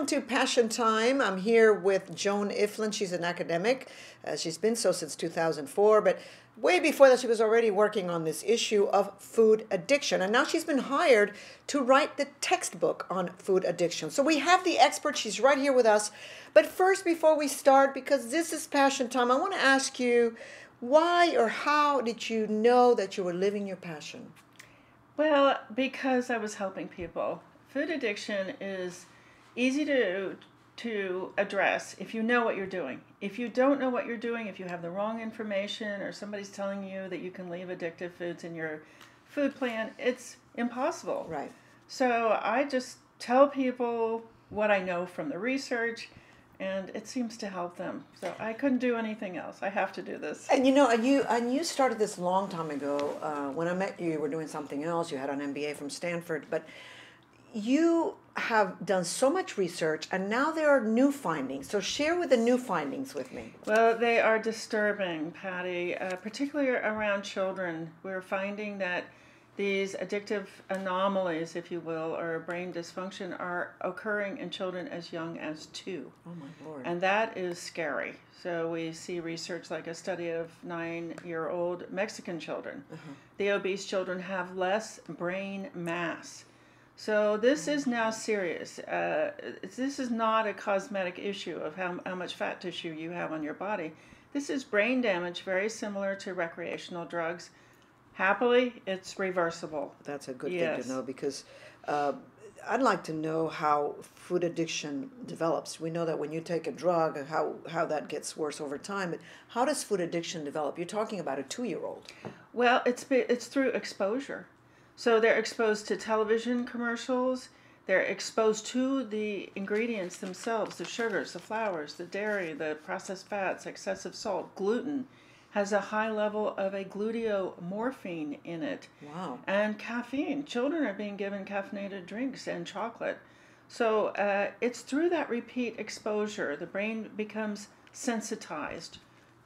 Welcome to Passion Time. I'm here with Joan Ifland. She's an academic. Uh, she's been so since 2004, but way before that, she was already working on this issue of food addiction. And now she's been hired to write the textbook on food addiction. So we have the expert. She's right here with us. But first, before we start, because this is Passion Time, I want to ask you why or how did you know that you were living your passion? Well, because I was helping people. Food addiction is easy to to address if you know what you're doing. If you don't know what you're doing, if you have the wrong information or somebody's telling you that you can leave addictive foods in your food plan, it's impossible. Right. So I just tell people what I know from the research and it seems to help them. So I couldn't do anything else. I have to do this. And you know, and you and you started this long time ago. Uh, when I met you, you were doing something else. You had an MBA from Stanford, but you have done so much research and now there are new findings. So share with the new findings with me. Well, they are disturbing, Patty, uh, particularly around children. We're finding that these addictive anomalies, if you will, or brain dysfunction are occurring in children as young as two. Oh my lord. And that is scary. So we see research like a study of nine year old Mexican children. Uh-huh. The obese children have less brain mass so this is now serious. Uh, this is not a cosmetic issue of how, how much fat tissue you have on your body. This is brain damage, very similar to recreational drugs. Happily, it's reversible. That's a good yes. thing to know because uh, I'd like to know how food addiction develops. We know that when you take a drug, how, how that gets worse over time. But how does food addiction develop? You're talking about a two year old. Well, it's, it's through exposure. So they're exposed to television commercials. They're exposed to the ingredients themselves the sugars, the flours, the dairy, the processed fats, excessive salt, gluten has a high level of a gluteomorphine in it. Wow. And caffeine. Children are being given caffeinated drinks and chocolate. So uh, it's through that repeat exposure, the brain becomes sensitized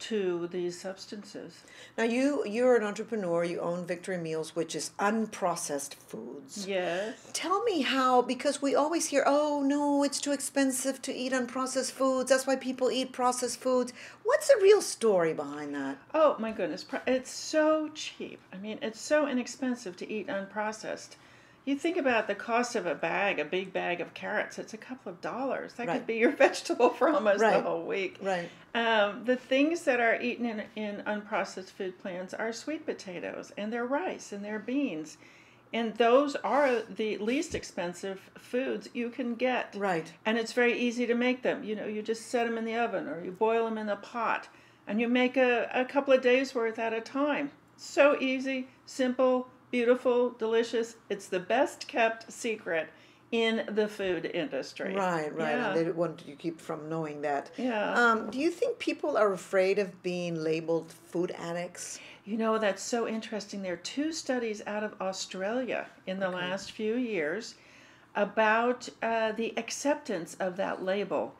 to these substances. Now you you're an entrepreneur, you own Victory Meals which is unprocessed foods. Yes. Tell me how because we always hear oh no, it's too expensive to eat unprocessed foods. That's why people eat processed foods. What's the real story behind that? Oh my goodness, it's so cheap. I mean, it's so inexpensive to eat unprocessed you think about the cost of a bag, a big bag of carrots, it's a couple of dollars. That right. could be your vegetable for almost right. the whole week. Right. Um, the things that are eaten in, in unprocessed food plans are sweet potatoes and their rice and their beans. And those are the least expensive foods you can get. Right. And it's very easy to make them. You know, you just set them in the oven or you boil them in the pot and you make a, a couple of days worth at a time. So easy, simple, beautiful, delicious. It's the best kept secret in the food industry. Right, right. Yeah. And they want you keep from knowing that. Yeah. Um, do you think people are afraid of being labeled food addicts? You know, that's so interesting. There are two studies out of Australia in the okay. last few years about uh, the acceptance of that label.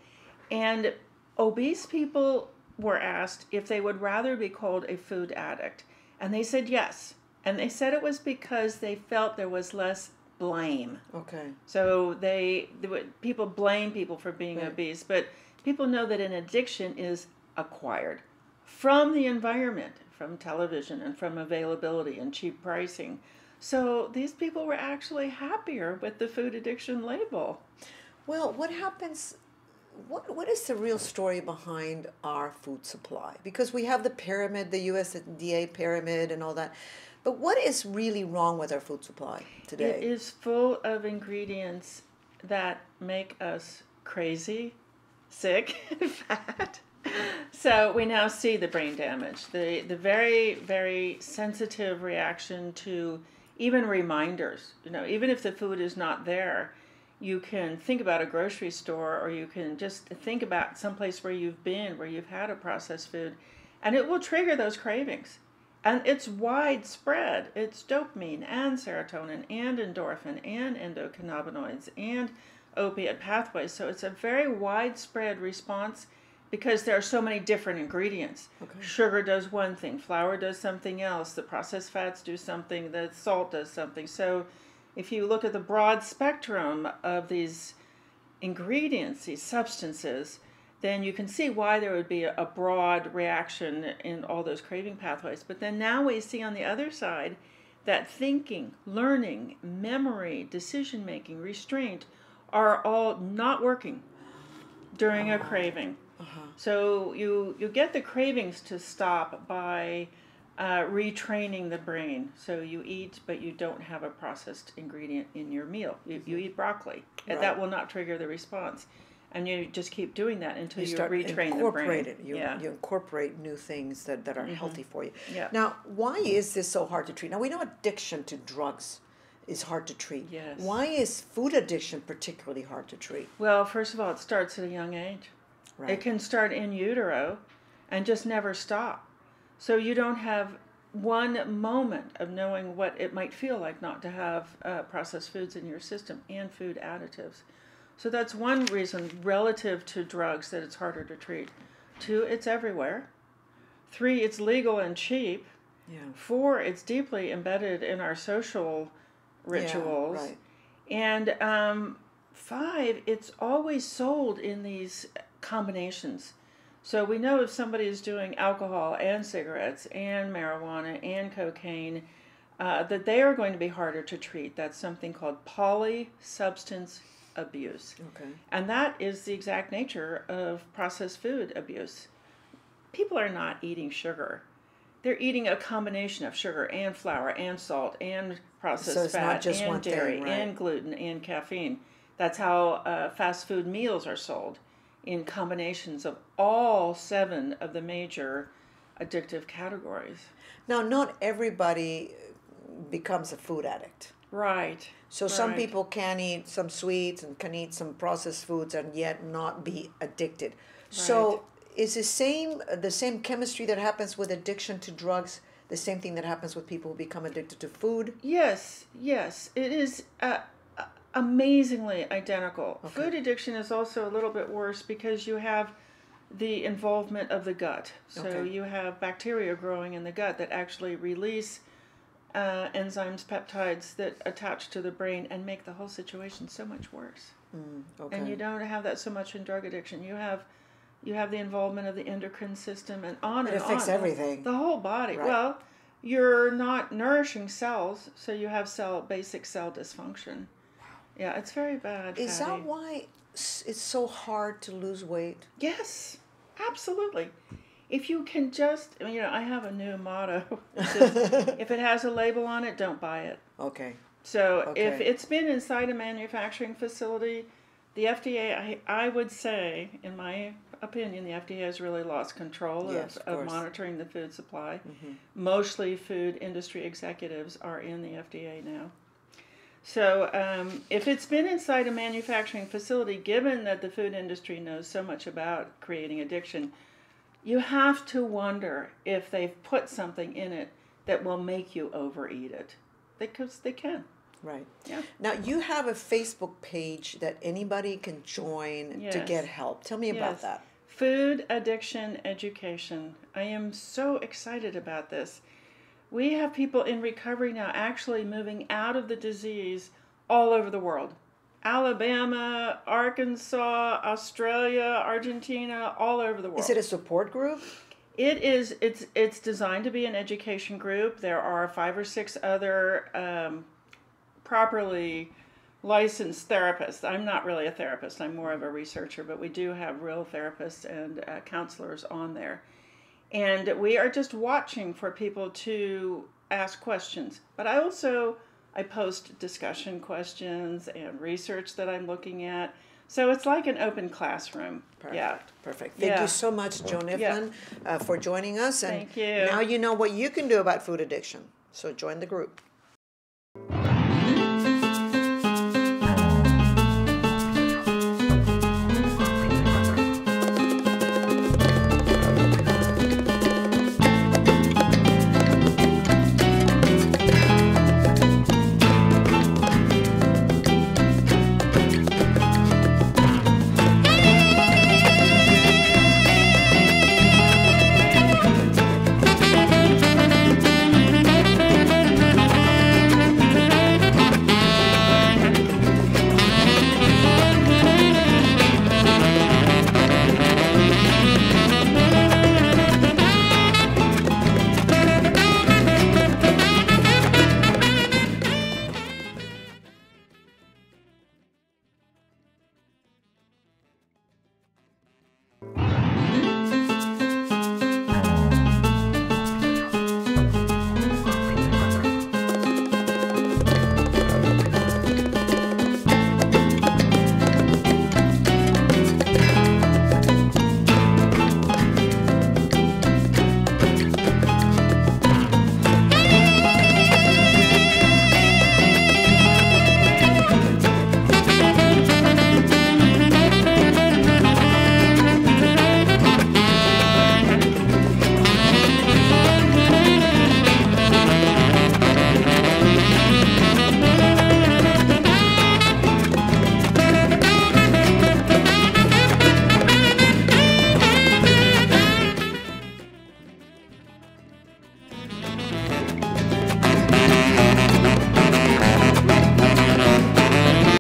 And obese people were asked if they would rather be called a food addict. And they said yes. And they said it was because they felt there was less blame. Okay. So they, they would, people blame people for being right. obese, but people know that an addiction is acquired from the environment, from television and from availability and cheap pricing. So these people were actually happier with the food addiction label. Well, what happens what what is the real story behind our food supply? Because we have the pyramid, the USDA pyramid and all that. But what is really wrong with our food supply today? It is full of ingredients that make us crazy, sick, fat. So we now see the brain damage, the the very very sensitive reaction to even reminders. You know, even if the food is not there, you can think about a grocery store or you can just think about someplace where you've been, where you've had a processed food, and it will trigger those cravings and it's widespread. It's dopamine and serotonin and endorphin and endocannabinoids and opiate pathways. So it's a very widespread response because there are so many different ingredients. Okay. Sugar does one thing, flour does something else, the processed fats do something, the salt does something. So if you look at the broad spectrum of these ingredients, these substances, then you can see why there would be a, broad reaction in all those craving pathways. But then now we see on the other side that thinking, learning, memory, decision making, restraint are all not working during a craving. Uh-huh. So you you get the cravings to stop by uh, retraining the brain. So you eat, but you don't have a processed ingredient in your meal. You, you eat broccoli, and that will not trigger the response. And you just keep doing that until you, start retrain the brain. it. You, yeah. Mm-hmm. you incorporate new things that, that are healthy for you. Yeah. Now, why is this so hard to treat? Now we know addiction to drugs is hard to treat. Yes. Why is food addiction particularly hard to treat? Well, first of all, it starts at a young age. Right. It can start in utero and just never stop. So you don't have one moment of knowing what it might feel like not to have uh, processed foods in your system and food additives. So that's one reason relative to drugs that it's harder to treat. Two, it's everywhere. Three, it's legal and cheap. yeah. Four, it's deeply embedded in our social rituals. right. And um, five, it's always sold in these combinations. So we know if somebody is doing alcohol and cigarettes and marijuana and cocaine, uh, that they are going to be harder to treat. That's something called polysubstance abuse. Okay. And that is the exact nature of processed food abuse. People are not eating sugar. They're eating a combination of sugar and flour and salt and processed So fat not just and one thing, dairy right. and gluten and caffeine. That's how uh, fast food meals are sold in combinations of all seven of the major addictive categories. Now, not everybody becomes a food addict. Right. So some Right. people can eat some sweets and can eat some processed foods and yet not be addicted. Right. So is the same the same chemistry that happens with addiction to drugs the same thing that happens with people who become addicted to food? Yes, yes, it is uh, uh, amazingly identical. Food addiction is also a little bit worse because you have the involvement of the gut. So Okay. you have bacteria growing in the gut that actually release uh, enzymes, peptides that attach to the brain and make the whole situation so much worse. Okay. And you don't have that so much in drug addiction. You have you have the involvement of the endocrine system and on It and affects on. everything. The whole body. Right. Well, you're not nourishing cells, so you have cell basic cell dysfunction. Wow. Yeah, it's very bad. is Patty. that why it's so hard to lose weight? Yes, absolutely. If you can just, you know, I have a new motto. is, if it has a label on it, don't buy it. Okay. So if it's been inside a manufacturing facility, the FDA, I, I would say, in my opinion, the FDA has really lost control Yes, of, of of monitoring the food supply. Mostly food industry executives are in the FDA now. So um, if it's been inside a manufacturing facility, given that the food industry knows so much about creating addiction, you have to wonder if they've put something in it that will make you overeat it. Because they can. Right. Yeah. Now you have a Facebook page that anybody can join to get help. Tell me about that. Food addiction education. I am so excited about this. We have people in recovery now actually moving out of the disease all over the world. Alabama, Arkansas, Australia, Argentina, all over the world. Is it a support group? It is. It's it's designed to be an education group. There are five or six other um, properly licensed therapists. I'm not really a therapist. I'm more of a researcher, but we do have real therapists and uh, counselors on there, and we are just watching for people to ask questions. But I also I post discussion questions and research that I'm looking at. So it's like an open classroom. Perfect. Yeah. Perfect. Thank Yeah. you so much, Joan Ifland, uh, for joining us. And Thank you. now you know what you can do about food addiction. So join the group.